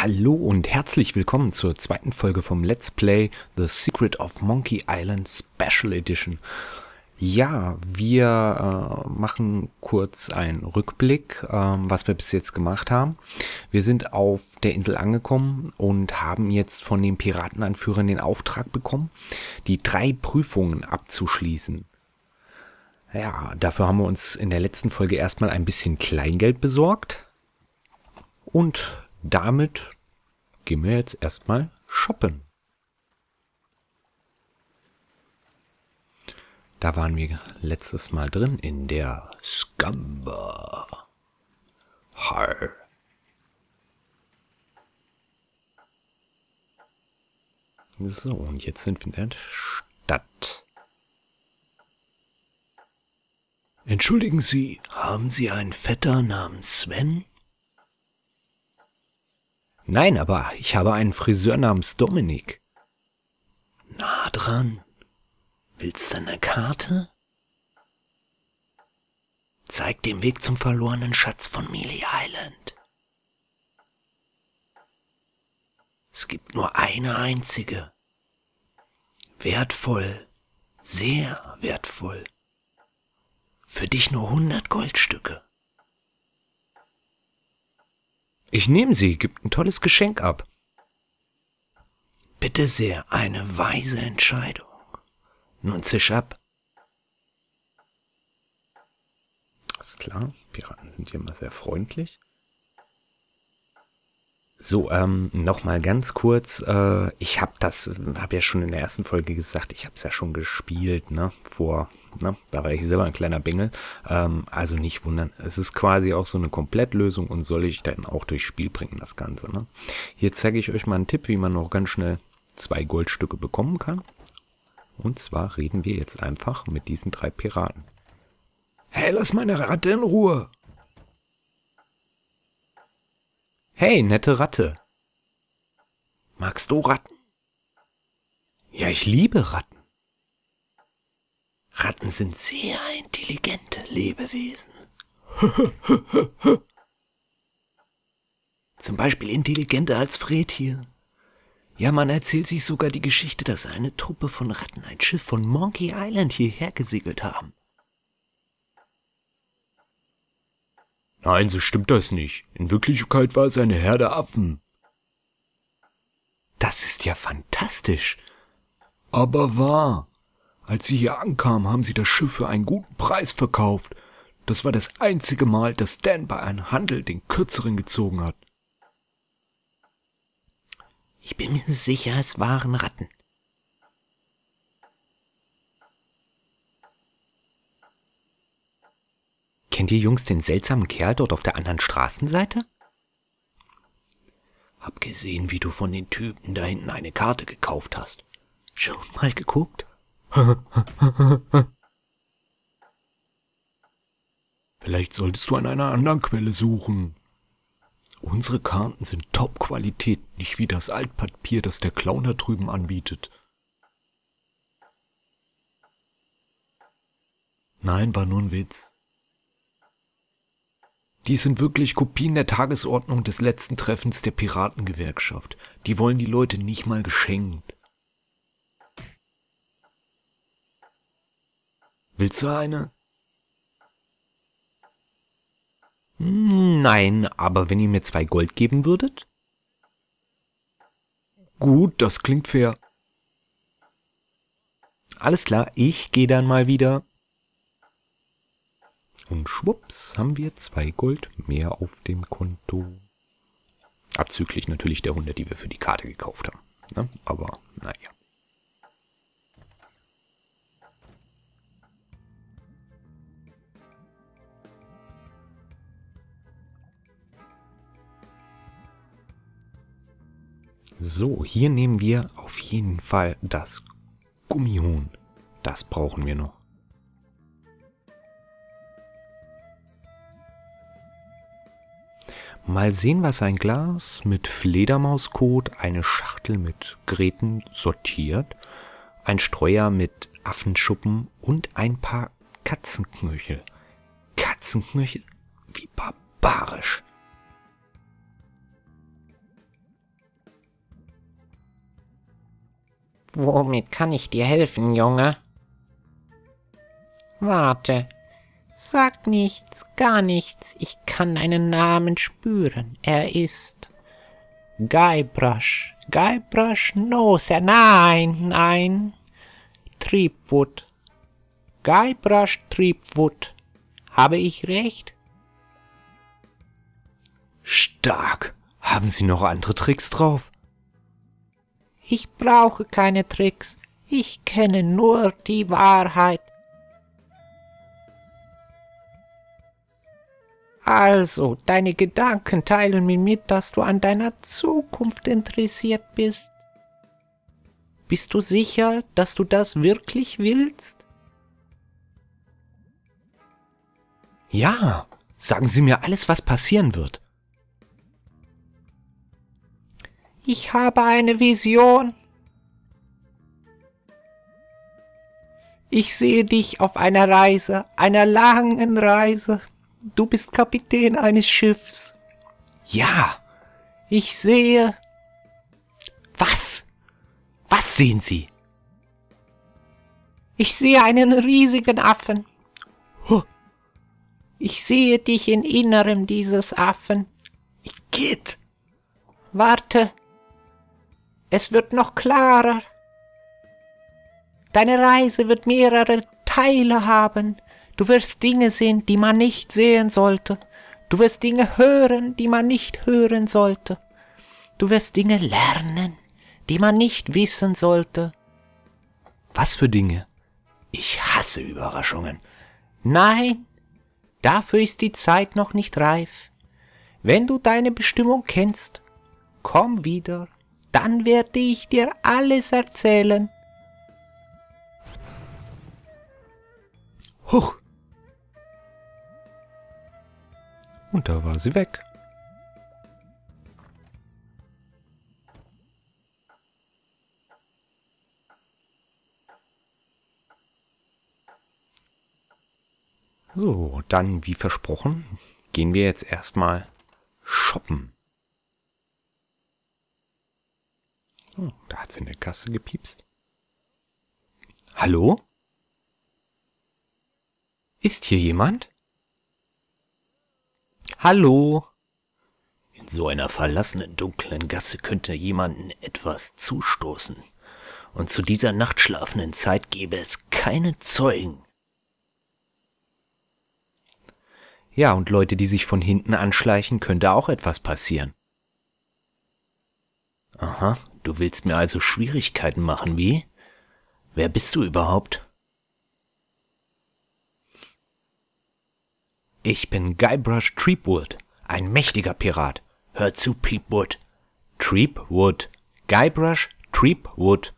Hallo und herzlich willkommen zur zweiten Folge vom Let's Play The Secret of Monkey Island Special Edition. Ja, wir äh, machen kurz einen Rückblick, äh, was wir bis jetzt gemacht haben. Wir sind auf der Insel angekommen und haben jetzt von den Piratenanführern den Auftrag bekommen, die drei Prüfungen abzuschließen. Ja, dafür haben wir uns in der letzten Folge erstmal ein bisschen Kleingeld besorgt und damit gehen wir jetzt erstmal shoppen. Da waren wir letztes Mal drin in der Scamba. Har. So, und jetzt sind wir in der Stadt. Entschuldigen Sie, haben Sie einen Vetter namens Sven? Nein, aber ich habe einen Friseur namens Dominik. Na dran. Willst du eine Karte? Zeig den Weg zum verlorenen Schatz von Mealy Island. Es gibt nur eine einzige. Wertvoll, sehr wertvoll. Für dich nur hundert Goldstücke. Ich nehme sie, gibt ein tolles Geschenk ab. Bitte sehr, eine weise Entscheidung. Nun zisch ab. Ist klar, Piraten sind hier immer sehr freundlich. So, ähm, nochmal ganz kurz. Äh, ich habe das, habe ja schon in der ersten Folge gesagt, ich habe es ja schon gespielt, ne? Vor, ne? Da war ich selber ein kleiner Bengel. Ähm, also nicht wundern. Es ist quasi auch so eine Komplettlösung und soll ich dann auch durchs Spiel bringen, das Ganze, ne? Hier zeige ich euch mal einen Tipp, wie man noch ganz schnell zwei Goldstücke bekommen kann. Und zwar reden wir jetzt einfach mit diesen drei Piraten. Hey, lass meine Ratte in Ruhe! Hey, nette Ratte. Magst du Ratten? Ja, ich liebe Ratten. Ratten sind sehr intelligente Lebewesen. Zum Beispiel intelligenter als Fred hier. Ja, man erzählt sich sogar die Geschichte, dass eine Truppe von Ratten ein Schiff von Monkey Island hierher gesegelt haben. Nein, so stimmt das nicht. In Wirklichkeit war es eine Herde Affen. Das ist ja fantastisch. Aber wahr. Als sie hier ankamen, haben sie das Schiff für einen guten Preis verkauft. Das war das einzige Mal, dass Stan bei einem Handel den kürzeren gezogen hat. Ich bin mir sicher, es waren Ratten. Kennt ihr Jungs den seltsamen Kerl dort auf der anderen Straßenseite? Hab gesehen, wie du von den Typen da hinten eine Karte gekauft hast. Schon mal geguckt? Vielleicht solltest du an einer anderen Quelle suchen. Unsere Karten sind Top-Qualität, nicht wie das Altpapier, das der Clown da drüben anbietet. Nein, war nur ein Witz. Die sind wirklich Kopien der Tagesordnung des letzten Treffens der Piratengewerkschaft. Die wollen die Leute nicht mal geschenkt. Willst du eine? Nein, aber wenn ihr mir zwei Gold geben würdet? Gut, das klingt fair. Alles klar, ich gehe dann mal wieder. Und schwupps haben wir zwei Gold mehr auf dem Konto. Abzüglich natürlich der 100, die wir für die Karte gekauft haben. Ne? Aber naja. So, hier nehmen wir auf jeden Fall das Gummihuhn. Das brauchen wir noch. Mal sehen, was ein Glas mit Fledermauskot, eine Schachtel mit Gräten sortiert, ein Streuer mit Affenschuppen und ein paar Katzenknöchel. Katzenknöchel? Wie barbarisch! Womit kann ich dir helfen, Junge? Warte, Sag nichts, gar nichts. Ich kann einen Namen spüren. Er ist Guybrush. Guybrush Nose. Nein, nein. Tripwood. Guybrush Tripwood. Habe ich recht? Stark. Haben Sie noch andere Tricks drauf? Ich brauche keine Tricks. Ich kenne nur die Wahrheit. Also, deine Gedanken teilen mir mit, dass du an deiner Zukunft interessiert bist. Bist du sicher, dass du das wirklich willst? Ja, sagen Sie mir alles, was passieren wird. Ich habe eine Vision. Ich sehe dich auf einer Reise, einer langen Reise. Du bist Kapitän eines Schiffs. Ja, Ich sehe, was? Was sehen Sie? ich sehe einen riesigen Affen. Ich sehe dich im Inneren dieses Affen. Geht. Warte. Es wird noch klarer. Deine Reise wird mehrere Teile haben. Du wirst Dinge sehen, die man nicht sehen sollte. Du wirst Dinge hören, die man nicht hören sollte. Du wirst Dinge lernen, die man nicht wissen sollte. Was für Dinge? Ich hasse Überraschungen. Nein, dafür ist die Zeit noch nicht reif. Wenn du deine Bestimmung kennst, komm wieder, dann werde ich dir alles erzählen. Huch. Und da war sie weg. So, dann wie versprochen, gehen wir jetzt erstmal shoppen. Oh, da hat's in der Kasse gepiepst. Hallo? Ist hier jemand? Hallo? In so einer verlassenen dunklen Gasse könnte jemanden etwas zustoßen. Und zu dieser nachtschlafenden Zeit gäbe es keine Zeugen. Ja, und Leute, die sich von hinten anschleichen, könnte auch etwas passieren. Aha, du willst mir also Schwierigkeiten machen, wie? Wer bist du überhaupt? Ich bin Guybrush Threepwood, ein mächtiger Pirat. Hör zu, Peepwood. Threepwood. Guybrush Threepwood.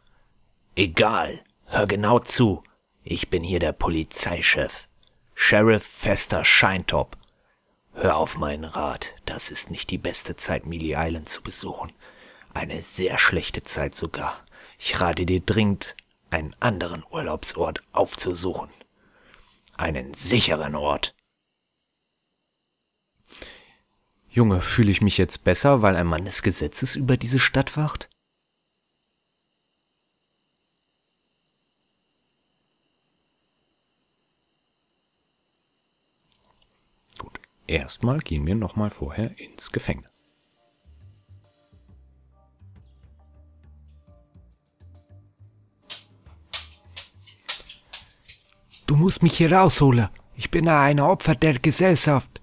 Egal, hör genau zu. Ich bin hier der Polizeichef. Sheriff Fester Scheintop. Hör auf meinen Rat, das ist nicht die beste Zeit, Mealy Island zu besuchen. Eine sehr schlechte Zeit sogar. Ich rate dir dringend, einen anderen Urlaubsort aufzusuchen. Einen sicheren Ort. Junge, fühle ich mich jetzt besser, weil ein Mann des Gesetzes über diese Stadt wacht? Gut, erstmal gehen wir nochmal vorher ins Gefängnis. Du musst mich hier rausholen. Ich bin ein Opfer der Gesellschaft.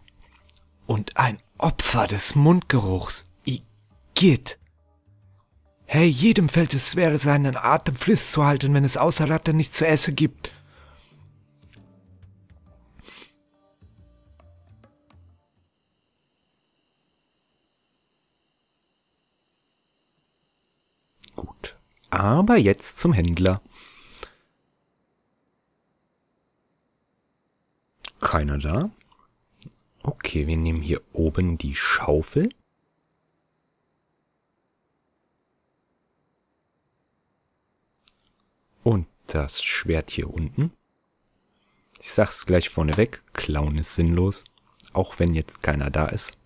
Und ein Opfer des Mundgeruchs. Igitt. Hey, jedem fällt es schwer, seinen Atem frisch zu halten, wenn es außer Ratte nichts zu essen gibt. Gut. Aber jetzt zum Händler. Keiner da. Okay, wir nehmen hier oben die Schaufel. Und das Schwert hier unten. Ich sag's gleich vorneweg, Klauen ist sinnlos, auch wenn jetzt keiner da ist.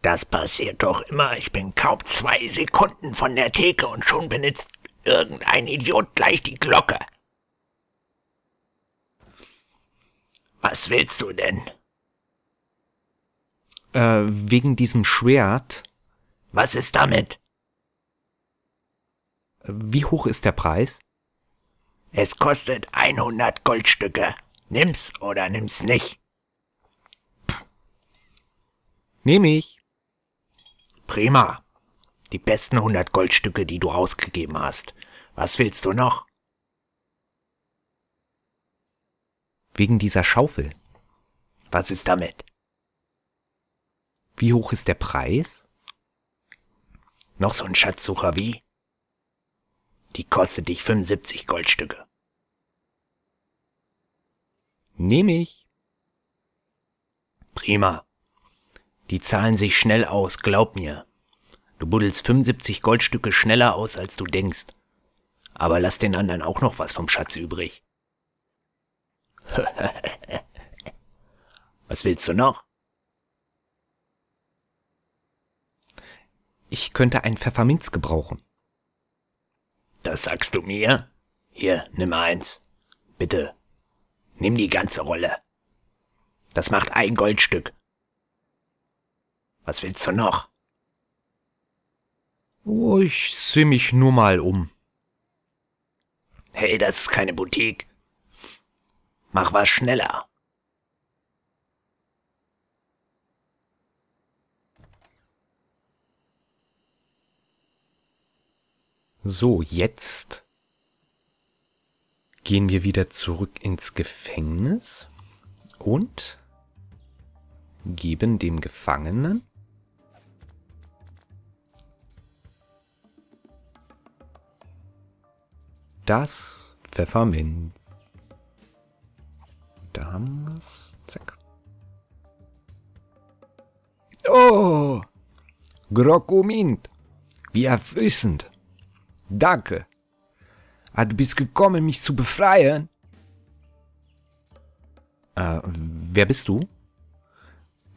Das passiert doch immer. Ich bin kaum zwei Sekunden von der Theke und schon benutzt irgendein Idiot gleich die Glocke. Was willst du denn? Äh, wegen diesem Schwert. Was ist damit? Wie hoch ist der Preis? Es kostet 100 Goldstücke. Nimm's oder nimm's nicht. Nehme ich. Prima. Die besten 100 Goldstücke, die du ausgegeben hast. Was willst du noch? Wegen dieser Schaufel. Was ist damit? Wie hoch ist der Preis? Noch so ein Schatzsucher wie? Die kostet dich 75 Goldstücke. Nehme ich. Prima. Die zahlen sich schnell aus, glaub mir. Du buddelst 75 Goldstücke schneller aus, als du denkst. Aber lass den anderen auch noch was vom Schatz übrig. was willst du noch? Ich könnte ein Pfefferminz gebrauchen. Das sagst du mir? Hier, nimm eins. Bitte. Nimm die ganze Rolle. Das macht ein Goldstück. Was willst du noch? Oh, ich seh mich nur mal um. Hey, das ist keine Boutique. Mach was schneller. So, jetzt gehen wir wieder zurück ins Gefängnis und geben dem Gefangenen das Pfefferminz. Da haben wir es. Zack. Oh! Grokumint! Wie erfrischend! Danke. Ah, du bist gekommen, mich zu befreien? Äh, wer bist du?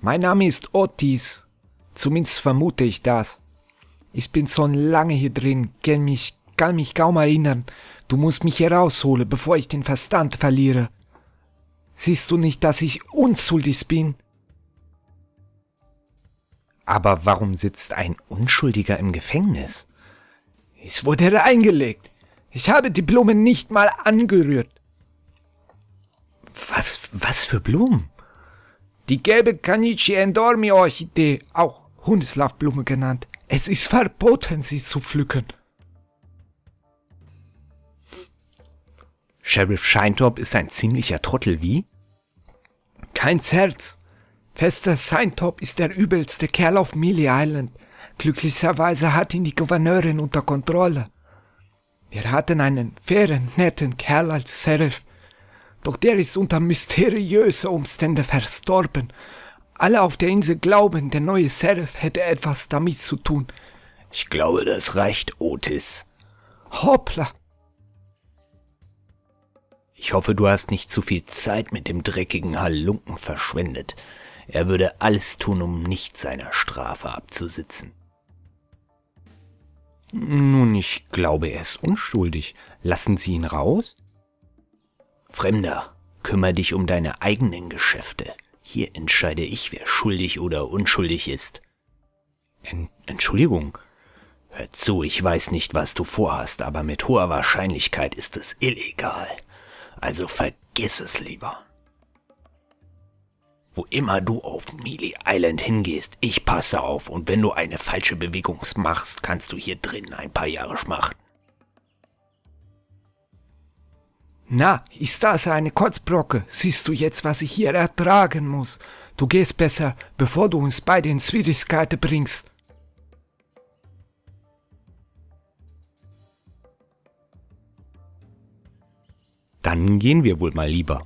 Mein Name ist Otis. Zumindest vermute ich das. Ich bin schon lange hier drin, kenn mich, kann mich kaum erinnern. Du musst mich herausholen, bevor ich den Verstand verliere. Siehst du nicht, dass ich unschuldig bin? Aber warum sitzt ein Unschuldiger im Gefängnis? Es wurde reingelegt. Ich habe die Blumen nicht mal angerührt. Was, was für Blumen? Die gelbe Kanichi Endormi Orchidee, auch Hundeslafblume genannt. Es ist verboten, sie zu pflücken. Sheriff Scheintop ist ein ziemlicher Trottel, wie? Kein Herz. Fester Scheintop ist der übelste Kerl auf Mealy Island. Glücklicherweise hat ihn die Gouverneurin unter Kontrolle. Wir hatten einen fairen, netten Kerl als Sheriff, doch der ist unter mysteriöse Umstände verstorben. Alle auf der Insel glauben, der neue Sheriff hätte etwas damit zu tun. Ich glaube, das reicht, Otis. Hoppla. Ich hoffe, du hast nicht zu viel Zeit mit dem dreckigen Halunken verschwendet. Er würde alles tun, um nicht seiner Strafe abzusitzen. Nun, ich glaube, er ist unschuldig. Lassen Sie ihn raus? Fremder, kümmere dich um deine eigenen Geschäfte. Hier entscheide ich, wer schuldig oder unschuldig ist. En Entschuldigung. Hör zu, ich weiß nicht, was du vorhast, aber mit hoher Wahrscheinlichkeit ist es illegal. Also vergiss es lieber. Wo immer du auf Mealy Island hingehst, ich passe auf und wenn du eine falsche Bewegung machst, kannst du hier drin ein paar Jahre schmachten. Na, ist das eine Kotzbrocke? Siehst du jetzt, was ich hier ertragen muss? Du gehst besser, bevor du uns beide in Schwierigkeiten bringst. Dann gehen wir wohl mal lieber.